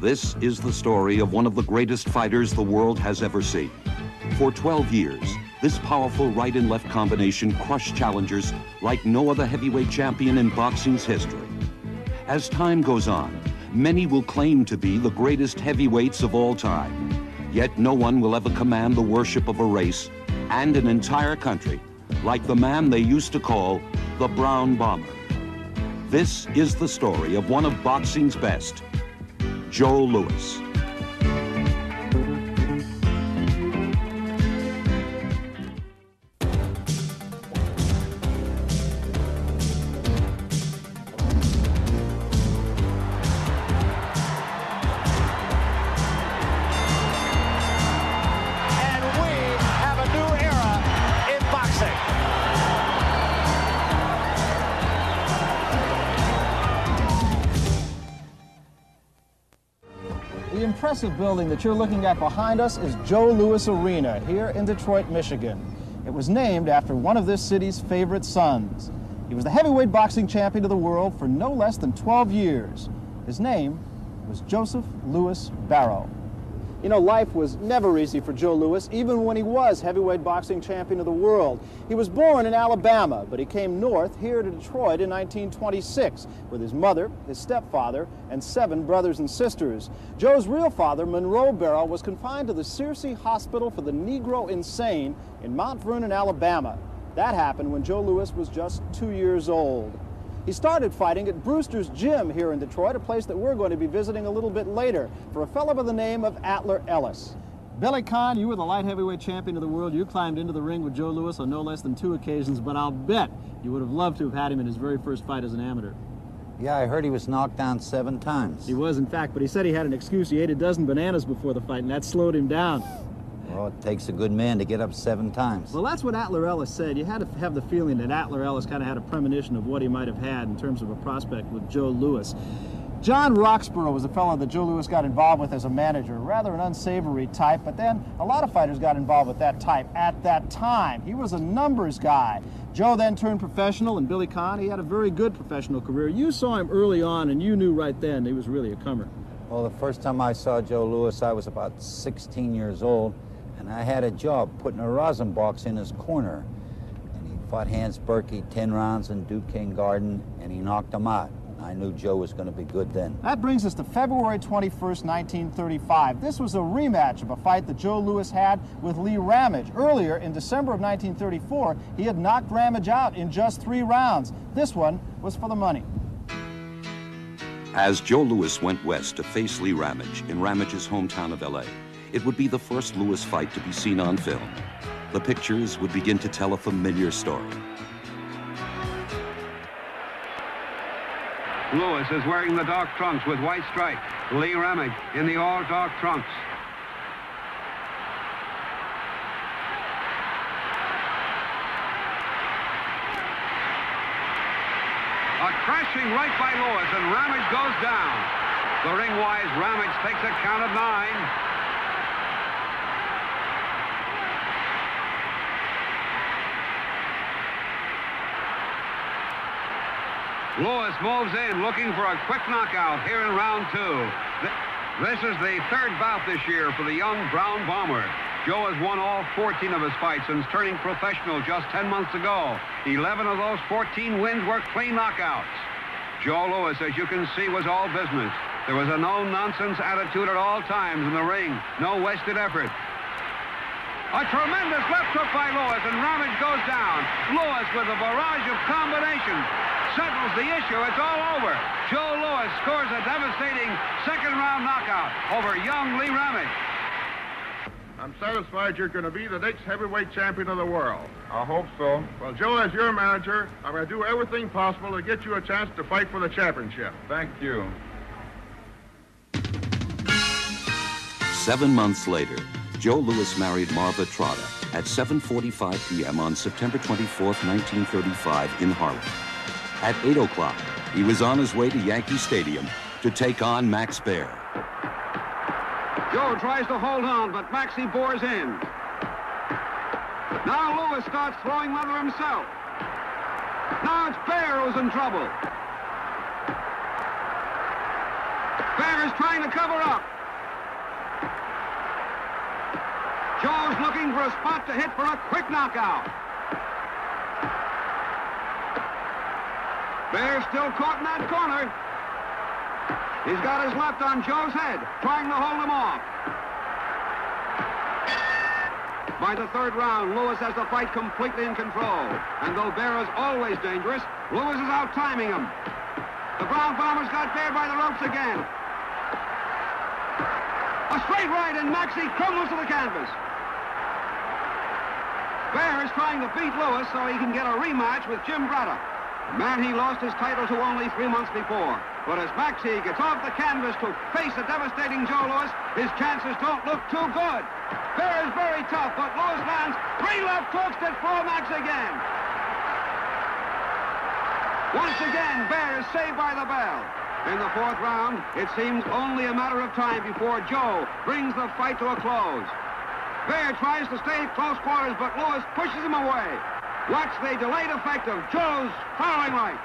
This is the story of one of the greatest fighters the world has ever seen. For 12 years, this powerful right and left combination crushed challengers like no other heavyweight champion in boxing's history. As time goes on, many will claim to be the greatest heavyweights of all time. Yet no one will ever command the worship of a race and an entire country like the man they used to call the Brown Bomber. This is the story of one of boxing's best, Joe Louis. Impressive building that you're looking at behind us is Joe Louis Arena here in Detroit, Michigan. It was named after one of this city's favorite sons. He was the heavyweight boxing champion of the world for no less than 12 years. His name was Joseph Louis Barrow. You know, life was never easy for Joe Louis, even when he was heavyweight boxing champion of the world. He was born in Alabama, but he came north here to Detroit in 1926 with his mother, his stepfather, and seven brothers and sisters. Joe's real father, Monroe Barrow, was confined to the Searcy Hospital for the Negro Insane in Mount Vernon, Alabama. That happened when Joe Louis was just two years old. He started fighting at Brewster's Gym here in Detroit, a place that we're going to be visiting a little bit later, for a fellow by the name of Atler Ellis. Billy Conn, you were the light heavyweight champion of the world. You climbed into the ring with Joe Louis on no less than two occasions, but I'll bet you would have loved to have had him in his very first fight as an amateur. Yeah, I heard he was knocked down seven times. He was, in fact, but he said he had an excuse. He ate a dozen bananas before the fight, and that slowed him down. Well, it takes a good man to get up seven times. Well, that's what Atler Ellis said. You had to have the feeling that Atler Ellis kind of had a premonition of what he might have had in terms of a prospect with Joe Louis. John Roxborough was a fellow that Joe Louis got involved with as a manager, rather an unsavory type, but then a lot of fighters got involved with that type at that time. He was a numbers guy. Joe then turned professional, and Billy Conn, he had a very good professional career. You saw him early on, and you knew right then he was really a comer. Well, the first time I saw Joe Louis, I was about 16 years old, and I had a job putting a rosin box in his corner. And he fought Hans Birkie 10 rounds in Duquesne Garden, and he knocked him out. I knew Joe was going to be good then. That brings us to February 21st, 1935. This was a rematch of a fight that Joe Louis had with Lee Ramage. Earlier, in December of 1934, he had knocked Ramage out in just three rounds. This one was for the money. As Joe Louis went west to face Lee Ramage in Ramage's hometown of LA, it would be the first Louis fight to be seen on film. The pictures would begin to tell a familiar story. Louis is wearing the dark trunks with white stripes. Lee Ramage in the all dark trunks. A crashing right by Louis, and Ramage goes down. The ring-wise Ramage takes a count of nine. Louis moves in, looking for a quick knockout here in round two. This is the third bout this year for the young Brown Bomber. Joe has won all 14 of his fights since turning professional just 10 months ago. 11 of those 14 wins were clean knockouts. Joe Louis, as you can see, was all business. There was a no-nonsense attitude at all times in the ring. No wasted effort. A tremendous left hook by Louis, and Ramage goes down. Louis with a barrage of combinations settles the issue. It's all over. Joe Louis scores a devastating second-round knockout over young Lee Ramage. I'm satisfied you're going to be the next heavyweight champion of the world. I hope so. Well, Joe, as your manager, I'm going to do everything possible to get you a chance to fight for the championship. Thank you. Seven months later, Joe Louis married Marva Trotter at 7.45 p.m. on September 24, 1935 in Harlem. At 8 o'clock, he was on his way to Yankee Stadium to take on Max Baer. Joe tries to hold on, but Maxie bores in. Now Louis starts throwing leather himself. Now it's Baer who's in trouble. Baer is trying to cover up. Joe's looking for a spot to hit for a quick knockout. Baer still caught in that corner. He's got his left on Joe's head, trying to hold him off. By the third round, Louis has the fight completely in control. And though Baer is always dangerous, Louis is out-timing him. The Brown Bombers got Baer by the ropes again. A straight right, and Maxie crumbles to the canvas. Baer is trying to beat Louis so he can get a rematch with Jim Braddock. Man he lost his title to only three months before. But as Maxie gets off the canvas to face a devastating Joe Louis, his chances don't look too good. Baer is very tough, but Louis lands three left hooks that throw Max again. Once again, Baer is saved by the bell. In the fourth round, it seems only a matter of time before Joe brings the fight to a close. Baer tries to stay close quarters, but Louis pushes him away. Watch the delayed effect of Joe's fouling right.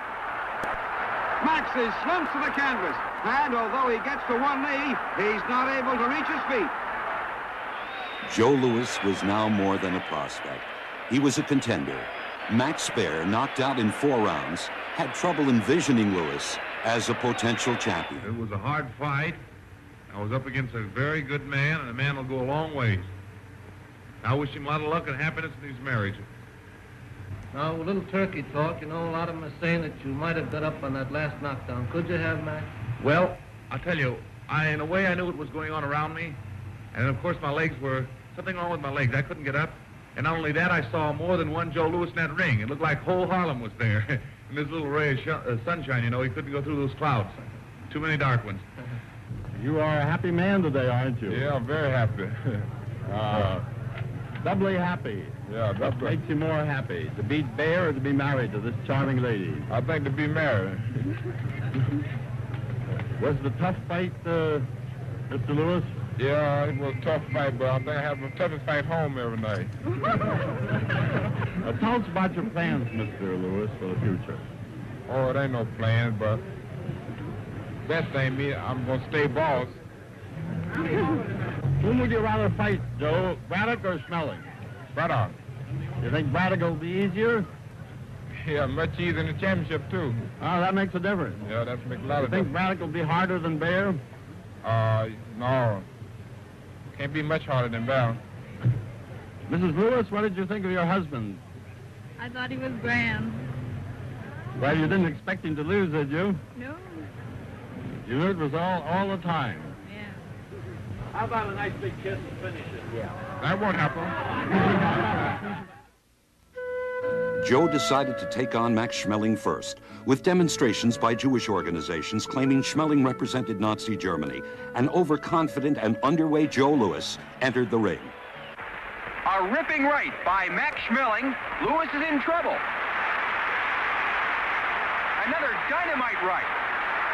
Maxie slumps to the canvas, and although he gets to one knee, he's not able to reach his feet. Joe Louis was now more than a prospect. He was a contender. Max Baer, knocked out in four rounds, had trouble envisioning Louis as a potential champion. It was a hard fight. I was up against a very good man, and a man will go a long ways. I wish him a lot of luck and happiness in his marriage. Now, a little turkey talk, you know, a lot of them are saying that you might have got up on that last knockdown. Could you have, Max? Well, I'll tell you, I, in a way, I knew what was going on around me. And, of course, my legs were, something wrong with my legs. I couldn't get up. And not only that, I saw more than one Joe Louis in that ring. It looked like whole Harlem was there. and this little ray of sh- uh, sunshine, you know, he couldn't go through those clouds. Too many dark ones. You are a happy man today, aren't you? Yeah, I'm very happy. Uh, doubly happy. yeah, What that's makes you more happy, to beat Baer or to be married to this charming lady? I think to be married. Was it a tough fight, uh, Mr. Louis? Yeah, it was a tough fight, but I think I have the toughest fight home every night. Uh, tell us about your plans, Mr. Louis, for the future. Oh, it ain't no plan, but best thing me, I'm gonna stay boss. Whom would you rather fight, Joe, Braddock or Schmeling? Braddock. You think Braddock will be easier? Yeah, much easier in the championship too. Oh, that makes a difference. Yeah, that's make a lot You of think difference. Braddock will be harder than Baer? Uh, no. Can't be much harder than Bell. Mrs. Louis, what did you think of your husband? I thought he was grand. Well, you didn't expect him to lose, did you? No. You knew it was all, all the time. Yeah. How about a nice big kiss to finish it? Yeah. That won't happen. Joe decided to take on Max Schmeling first, with demonstrations by Jewish organizations claiming Schmeling represented Nazi Germany. An overconfident and underweight Joe Louis entered the ring. A ripping right by Max Schmeling. Louis is in trouble. Another dynamite right.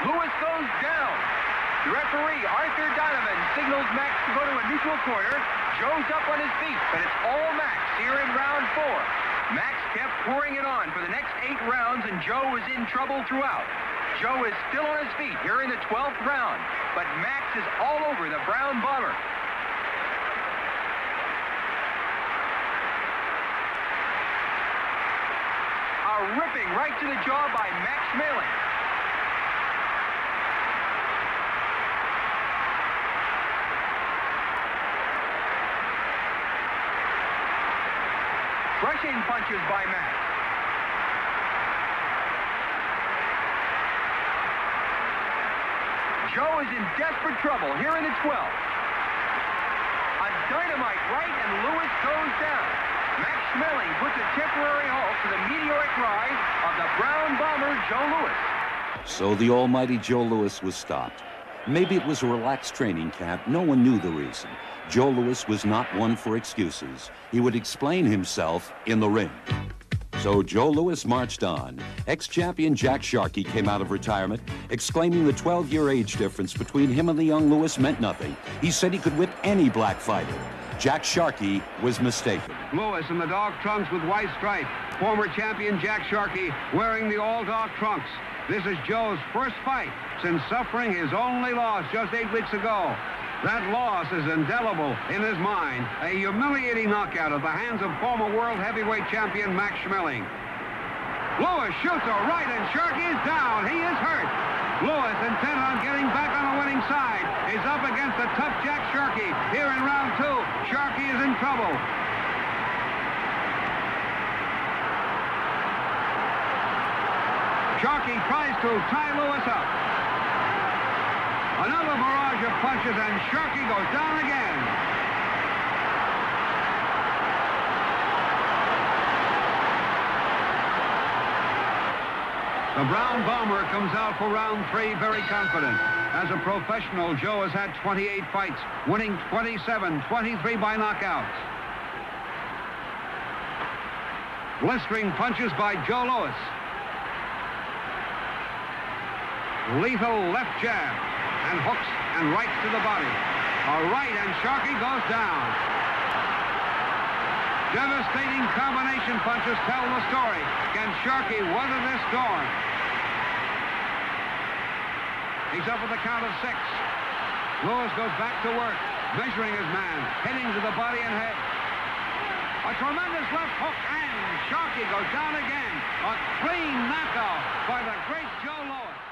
Louis goes down. Referee, Arthur Donovan, signals Max to go to a neutral corner. Joe's up on his feet, but it's all Max here in round four. Max kept pouring it on for the next eight rounds, and Joe was in trouble throughout. Joe is still on his feet here in the 12th round, but Max is all over the Brown Bomber. A ripping right to the jaw by Max Schmeling. Crushing punches by Max. Joe is in desperate trouble here in the 12th. A dynamite right and Louis goes down. Max Schmeling puts a temporary halt to the meteoric rise of the Brown Bomber Joe Louis. So the almighty Joe Louis was stopped. Maybe it was a relaxed training camp. No one knew the reason. Joe Louis was not one for excuses. He would explain himself in the ring. So Joe Louis marched on. Ex-champion Jack Sharkey came out of retirement, exclaiming the 12-year age difference between him and the young Louis meant nothing. He said he could whip any black fighter. Jack Sharkey was mistaken. Louis in the dark trunks with white stripe. Former champion Jack Sharkey wearing the all-dark trunks. This is Joe's first fight since suffering his only loss just eight weeks ago. That loss is indelible in his mind. A humiliating knockout at the hands of former world heavyweight champion Max Schmeling. Louis shoots a right and Sharkey is down. He is hurt. Louis, intent on getting back on the winning side, is up against the tough Jack Sharkey. Here in round two, Sharkey is in trouble. Sharkey tries to tie Louis up. Another barrage of punches, and Sharkey goes down again. The Brown Bomber comes out for round three very confident. As a professional, Joe has had 28 fights, winning 27, 23 by knockouts. Blistering punches by Joe Louis. Lethal left jab and hooks and rights to the body. A right and Sharkey goes down. Devastating combination punches tell the story. Can Sharkey weather this storm? He's up with the count of six. Louis goes back to work, measuring his man, hitting to the body and head. A tremendous left hook, and Sharkey goes down again. A clean knockout by the great Joe Louis.